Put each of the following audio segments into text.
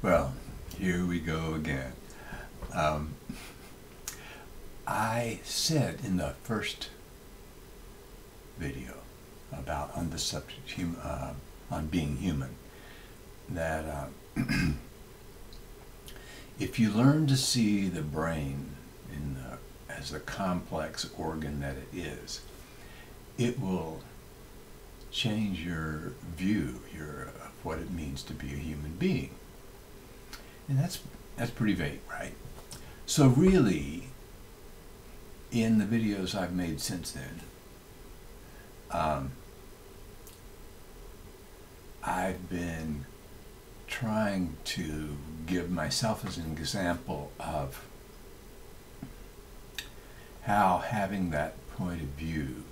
Well, here we go again. Um, I said in the first video about on the subject hum, uh, on being human that uh, if you learn to see the brain in the, as a complex organ that it is, it will change your view your, of what it means to be a human being. And that's, that's pretty vague, right? So really, in the videos I've made since then, um, I've been trying to give myself as an example of how having that point of view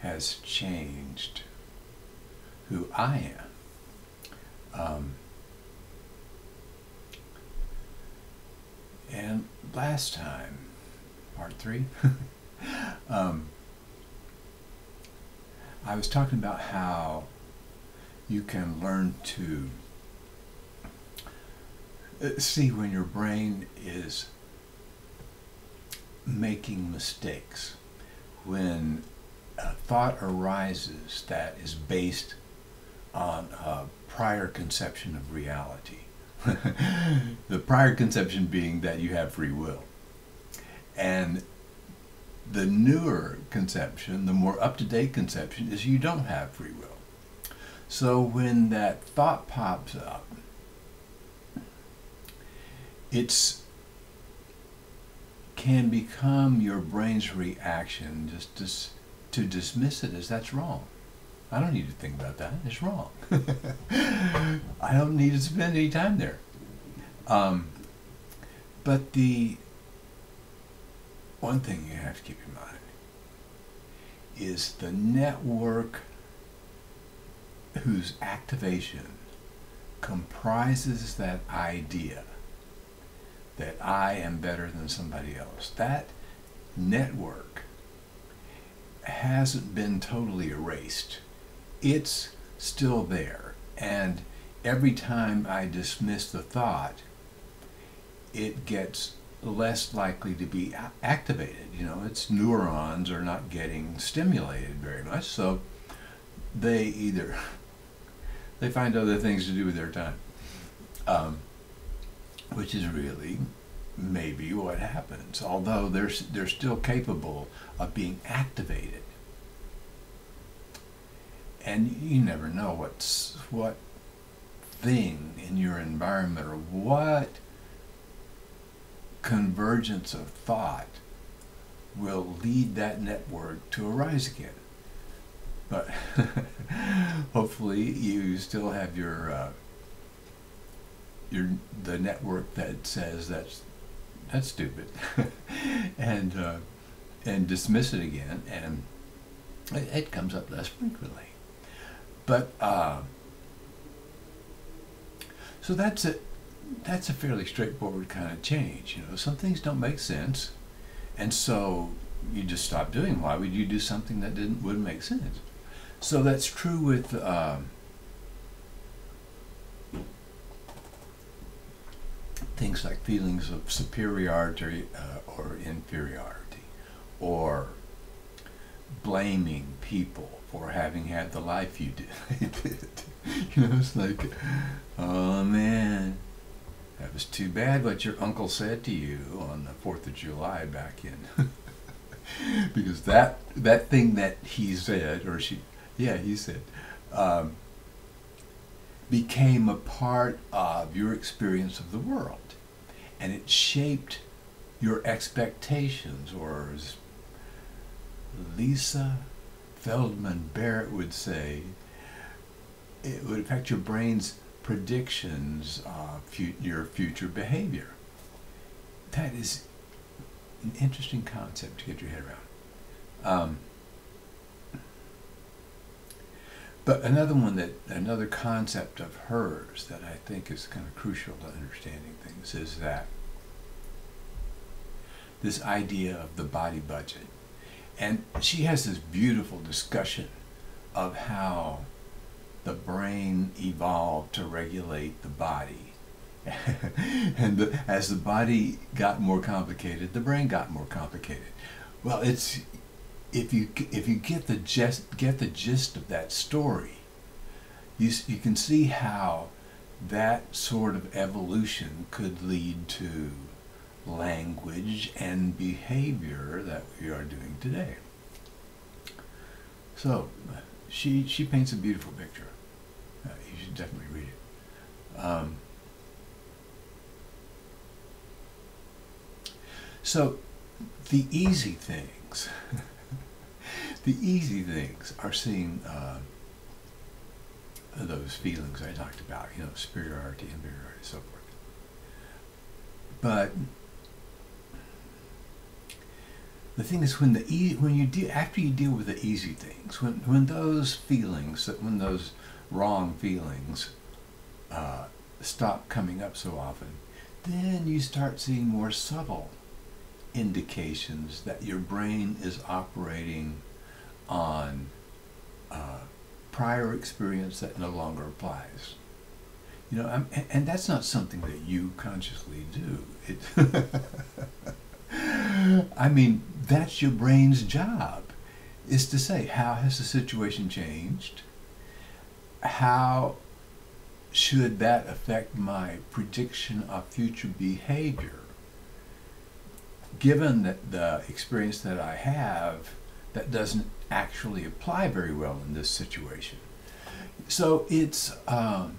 has changed who I am. Um, and last time, part three, um, I was talking about how you can learn to uh, see when your brain is making mistakes, when a thought arises that is based on a prior conception of reality. the prior conception being that you have free will. And the newer conception, the more up to date conception, is you don't have free will. So when that thought pops up, it's can become your brain's reaction just to, to dismiss it as that's wrong. I don't need to think about that. It's wrong. I don't need to spend any time there. Um, but the one thing you have to keep in mind is the network whose activation comprises that idea that I am better than somebody else. That network hasn't been totally erased it's still there. And every time I dismiss the thought, it gets less likely to be activated. You know, its neurons are not getting stimulated very much, so they either they find other things to do with their time, um, which is really maybe what happens. Although they're they're still capable of being activated and you never know what's what thing in your environment or what convergence of thought will lead that network to arise again. But hopefully you still have your uh, your the network that says that's that's stupid, and uh, and dismiss it again, and it, it comes up less frequently. But uh, so that's a that's a fairly straightforward kind of change. You know, some things don't make sense, and so you just stop doing. Why would you do something that didn't wouldn't make sense? So that's true with. Uh, things like feelings of superiority uh, or inferiority, or blaming people for having had the life you did. you know, it's like, oh man, that was too bad what your uncle said to you on the Fourth of July back in. because that that thing that he said, or she, yeah, he said, um, became a part of your experience of the world, and it shaped your expectations, or Lisa Feldman Barrett would say, it would affect your brain's predictions of your future behavior. That is an interesting concept to get your head around. Um, but another one that another concept of hers that I think is kind of crucial to understanding things is that this idea of the body budget. And she has this beautiful discussion of how the brain evolved to regulate the body and the, as the body got more complicated, the brain got more complicated. Well, it's if you if you get the gist get the gist of that story, you you can see how that sort of evolution could lead to language and behavior that we are doing today. So, she she paints a beautiful picture. Uh, you should definitely read it. Um, so, the easy things, the easy things are seeing uh, those feelings I talked about, you know, superiority, inferiority, so forth. But the thing is, when the e- when you deal after you deal with the easy things, when when those feelings, that when those wrong feelings uh, stop coming up so often, then you start seeing more subtle indications that your brain is operating on uh, prior experience that no longer applies. You know, I'm, and that's not something that you consciously do. It I mean, that's your brain's job, is to say, how has the situation changed? How should that affect my prediction of future behavior? Given that the experience that I have, that doesn't actually apply very well in this situation. So it's um,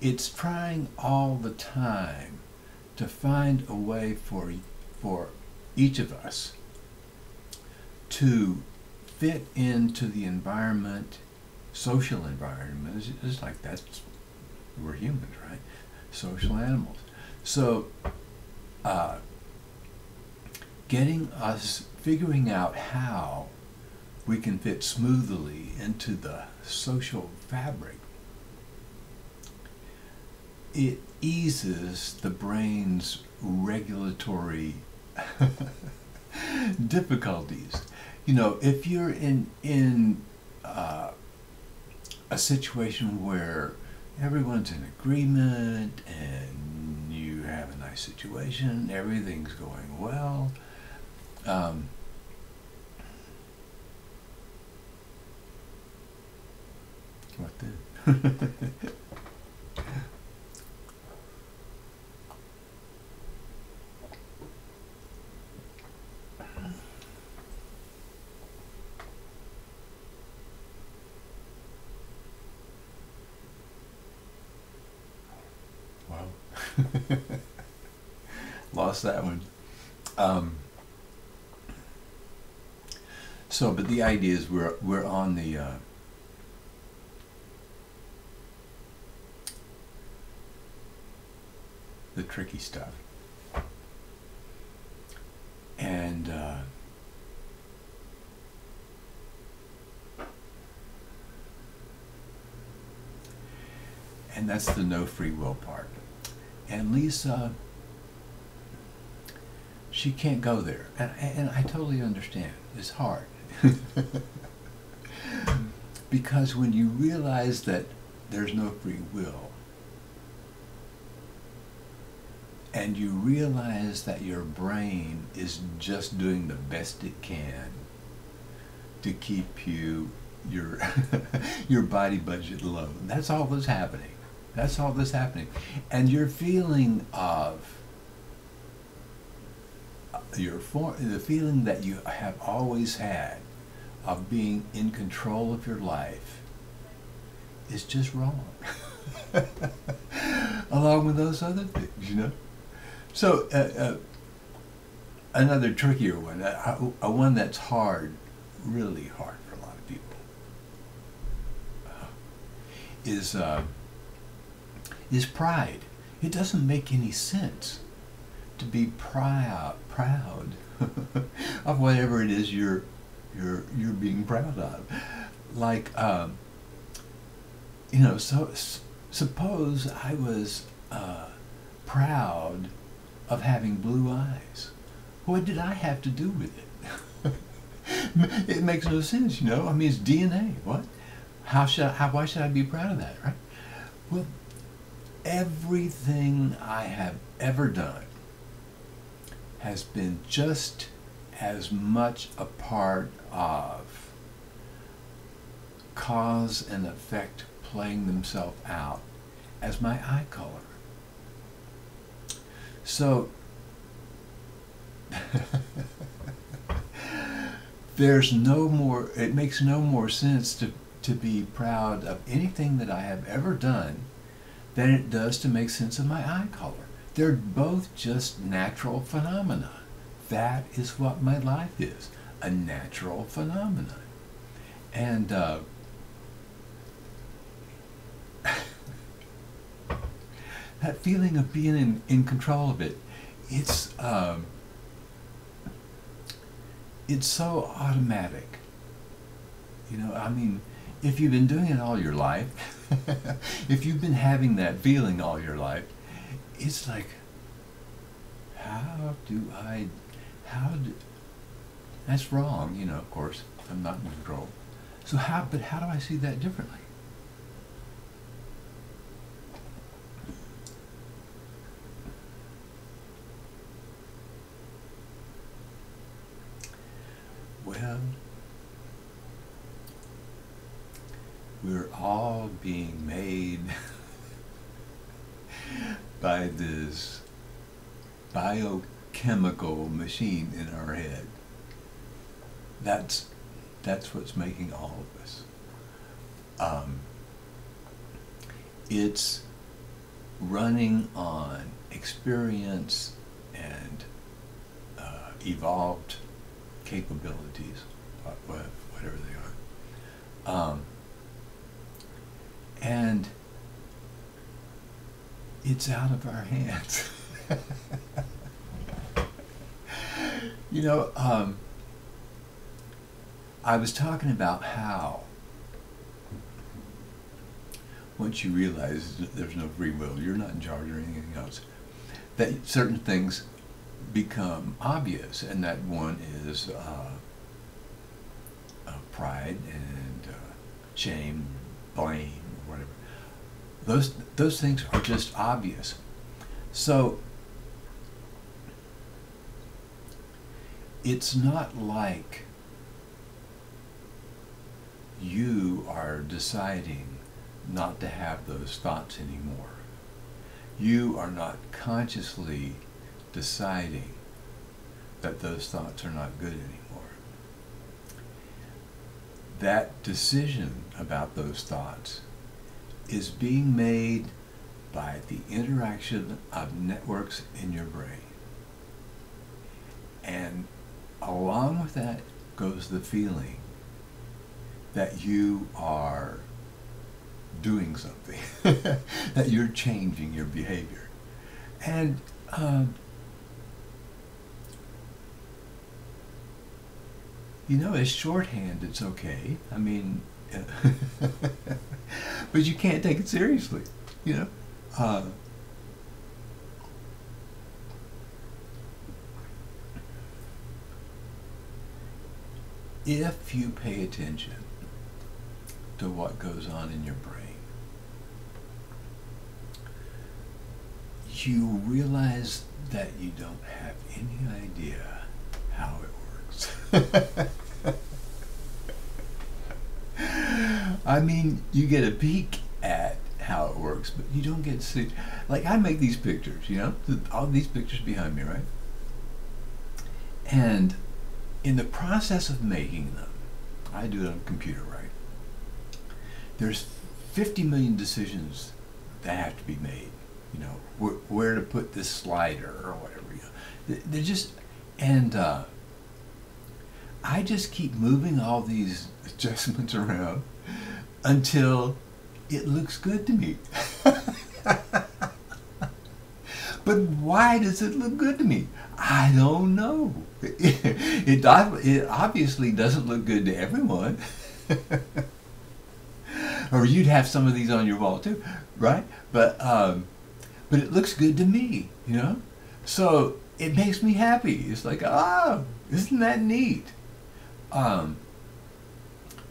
it's trying all the time to find a way for for each of us to fit into the environment, social environment. It's, like that's we're humans, right? Social animals. So, uh, getting us figuring out how we can fit smoothly into the social fabric it eases the brain's regulatory difficulties. You know, if you're in in uh, a situation where everyone's in agreement and you have a nice situation, everything's going well. Um, what then? Lost that one. Um, so, but the idea is we're we're on the uh, the tricky stuff, and. Uh, and that's the no free will part. And Lisa, she can't go there. And, and I totally understand. It's hard. because when you realize that there's no free will, and you realize that your brain is just doing the best it can to keep you your your body budget low. That's all that's happening. That's all that's happening. And your feeling of your for, the feeling that you have always had of being in control of your life is just wrong. Along with those other things, you know. So uh, uh, another trickier one, uh, a one that's hard, really hard for a lot of people, uh, is uh, is pride. It doesn't make any sense to be proud proud of whatever it is you're you're you're being proud of. Like um, you know, so suppose I was uh, proud of having blue eyes. What did I have to do with it? it makes no sense, you know. I mean, it's DNA. What? How should I, how, why should I be proud of that, right? Well, everything I have ever done has been just as much a part of cause and effect playing themselves out as my eye color. So there's no more it makes no more sense to to be proud of anything that I have ever done than it does to make sense of my eye color. They're both just natural phenomena. That is what my life is, a natural phenomenon. And uh, that feeling of being in, in control of it, it's um, it's so automatic. You know, I mean, if you've been doing it all your life, if you've been having that feeling all your life, it's like, how do I, how do, that's wrong, you know, of course, I'm not in control. So how, but how do I see that differently? Well, we're all being made by this biochemical machine in our head. That's that's what's making all of us. Um, it's running on experience and uh, evolved capabilities, whatever they are. Um, and it's out of our hands. you know, um, I was talking about how once you realize that there's no free will, you're not in charge or anything else, that certain things become obvious, and that one is uh, uh, pride and uh, shame, blame. Those those things are just obvious. So it's not like you are deciding not to have those thoughts anymore. You are not consciously deciding that those thoughts are not good anymore. That decision about those thoughts is being made by the interaction of networks in your brain. And along with that goes the feeling that you are doing something, that you're changing your behavior. And uh, you know, as shorthand, it's okay. I mean, but you can't take it seriously, you know. Uh, if you pay attention to what goes on in your brain, you realize that you don't have any idea how it works. I mean, you get a peek at how it works, but you don't get to see. Like I make these pictures, you know, all these pictures behind me, right? And in the process of making them, I do it on a computer, right? There's 50 million decisions that have to be made. You know, where, where to put this slider or whatever. You know, they're just and. Uh, I just keep moving all these adjustments around until it looks good to me. but why does it look good to me? I don't know. It, it, obviously doesn't look good to everyone. or you'd have some of these on your wall too, right? But um, but it looks good to me, you know. So it makes me happy. It's like ah, isn't that neat? Um,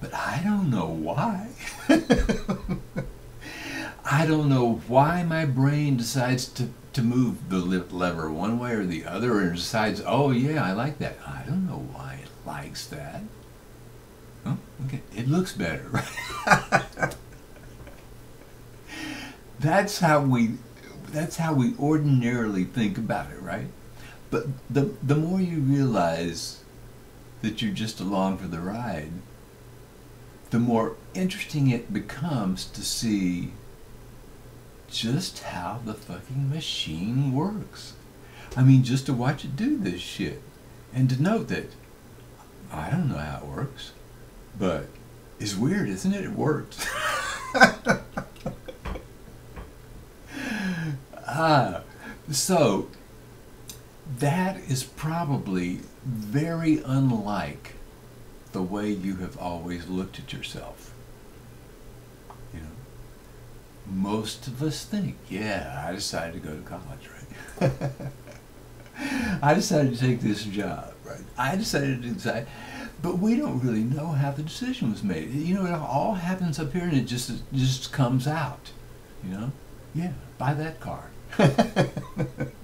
but I don't know why. I don't know why my brain decides to, to move the lever one way or the other and decides, oh yeah, I like that. I don't know why it likes that. Oh, okay, it looks better, that's how we that's how we ordinarily think about it, right? But the the more you realize that you're just along for the ride, the more interesting it becomes to see just how the fucking machine works. I mean, just to watch it do this shit. And to note that I don't know how it works, but it's weird, isn't it? It works. ah, so that is probably very unlike the way you have always looked at yourself. You know, most of us think, yeah, I decided to go to college, right? I decided to take this job, right? I decided to decide, but we don't really know how the decision was made. You know, it all happens up here, and it just it just comes out. You know, yeah, buy that car.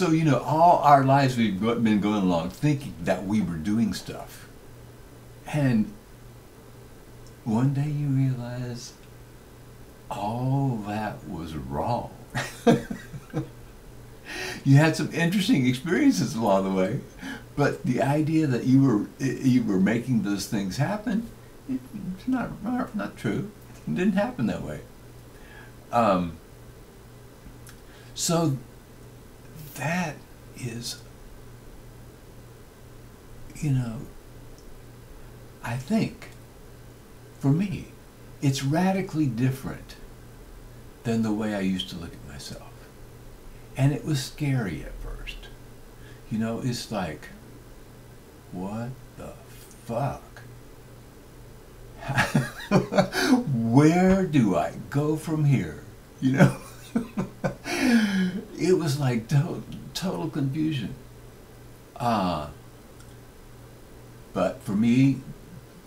So, you know, all our lives we've been going along thinking that we were doing stuff. And one day you realize all that was wrong. you had some interesting experiences along the way, but the idea that you were you were making those things happen, it's not not, true. It didn't happen that way. Um, so that is, you know, I think, for me, it's radically different than the way I used to look at myself. And it was scary at first. You know, it's like, what the fuck? Where do I go from here? You know? it was like total, total confusion. Uh, but for me,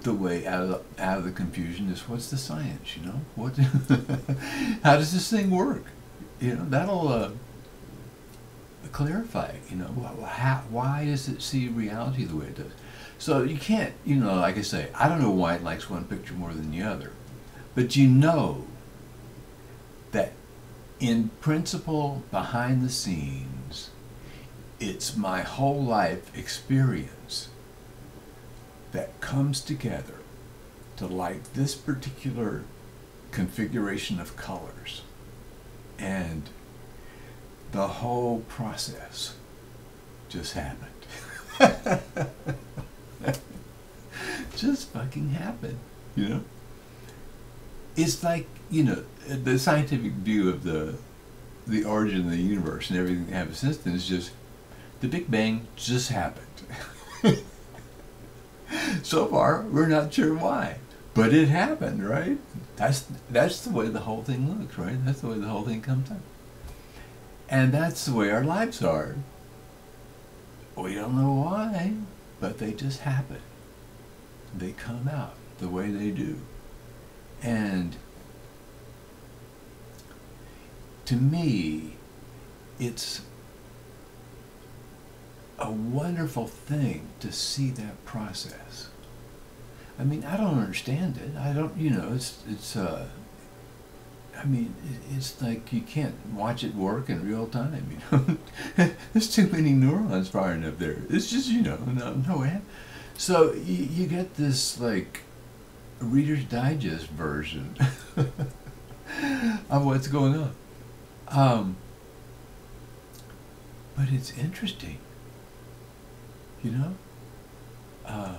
the way out of the, out of the confusion is what's the science, you know? What? how does this thing work? You know, that'll uh, clarify you know? How, why does it see reality the way it does? So you can't, you know, like I say, I don't know why it likes one picture more than the other. But you know that in principle, behind the scenes, it's my whole life experience that comes together to like this particular configuration of colors. And the whole process just happened. just fucking happened, you know? It's like, you know, the scientific view of the the origin of the universe and everything that happens since then is just the Big Bang just happened. so far, we're not sure why, but it happened, right? That's that's the way the whole thing looks, right? That's the way the whole thing comes out, and that's the way our lives are. We don't know why, but they just happen. They come out the way they do, and to me, it's a wonderful thing to see that process. I mean, I don't understand it. I don't, you know, it's, it's, uh, I mean, it's like you can't watch it work in real time, you know. There's too many neurons firing up there. It's just, you know, no, no way. So you, you get this, like, Reader's Digest version of what's going on. Um, but it's interesting, you know. Uh,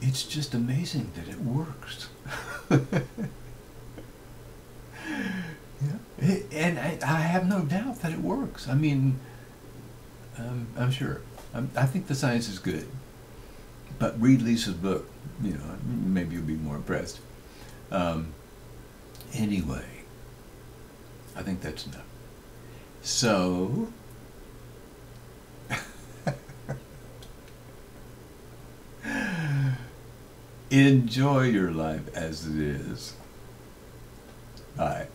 it's just amazing that it works. yeah, and I, I, have no doubt that it works. I mean, um, I'm sure. I'm, i think the science is good. But read Lisa's book. You know, maybe you'll be more impressed. Um, anyway. I think that's enough. So, enjoy your life as it is. Bye.